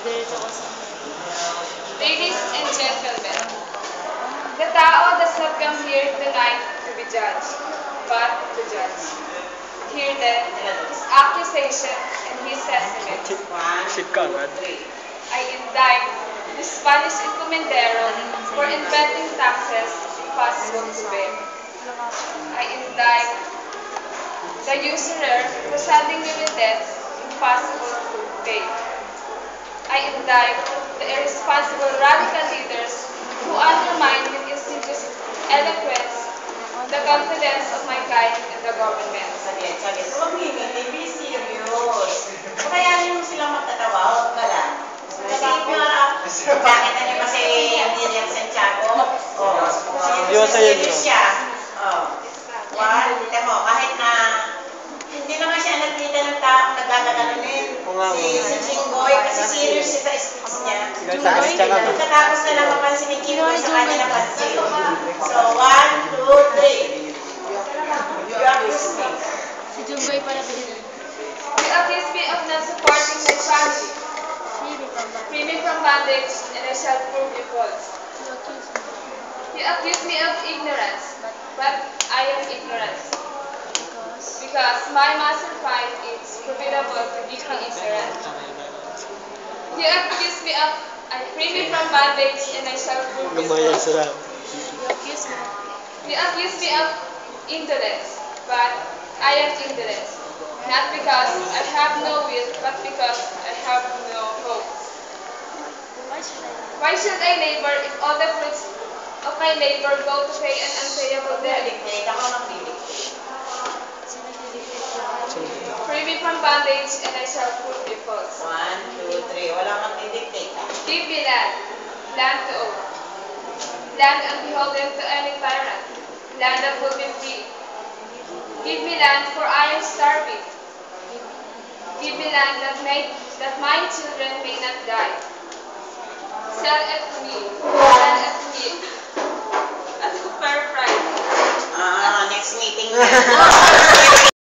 Ladies and gentlemen, the Tao does not come here tonight to be judged, but to judge. Here then his accusation and his agad. I indict the Spanish encomendero for inventing taxes impossible to bear. I indict the usurer for saddling me with debts impossible to pay. I indict the irresponsible radical leaders who undermine with insidious eloquence the confidence of my kind in the government. Saglit, saglit. Huwag mo hindi, be serious. Kaya mo silang magtatawa, huwag ka lang. Kasi nga, bakit na niya kasi hindi niya Santiago? Oh, Diyos sa inyo. serious siya. Nagkakaganunin. Oo nga, Si, si Chingboy, kasi serious siya sa speech niya. Pagkatapos na lang mapansin ni Chingboy sa kanya napansin. So, one, two, three. You accuse me. Si Junggoy pala pinili. You accuse me of not supporting my family, free me from bondage, and I shall prove you false. You accuse me of ignorance, but I am ignorant. Because my master find is profitable to give me ignorant. You accuse me of I free me from bondage, and I shall prove you Gumaya false. sila. You accuse me of indolence, but I am indolent. Not because I have no will, but because I have no hope. Why should I labor if all the fruits of my labor go to pay an unpayable debt? Dictate ako ng dictate. Free me from bondage, and I shall prove you false. One, two, three. Wala kang dictate ah. Give me land, land to own, land unbeholden to any tyrant, land that will be free. Give me land, for I am starving. Give me land that may that my children may not die. Sell it to me, sell it to me at a fair price. Ah, next meeting na.